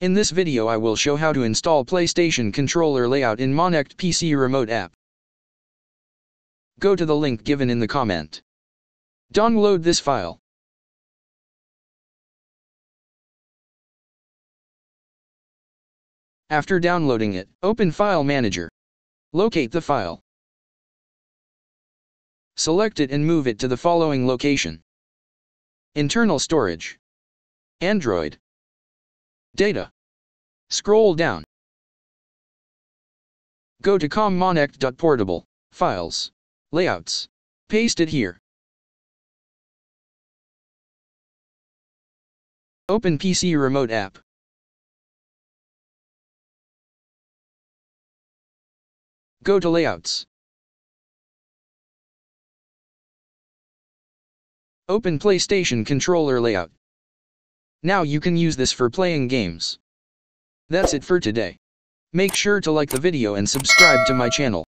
In this video I will show how to install PlayStation controller layout in Monect PC remote app. Go to the link given in the comment. Download this file. After downloading it, open File Manager. Locate the file. Select it and move it to the following location. Internal storage. Android. Data. Scroll down. Go to com.monect.portable, Files, Layouts. Paste it here. Open PC Remote app. Go to Layouts. Open PlayStation controller layout. Now you can use this for playing games. That's it for today. Make sure to like the video and subscribe to my channel.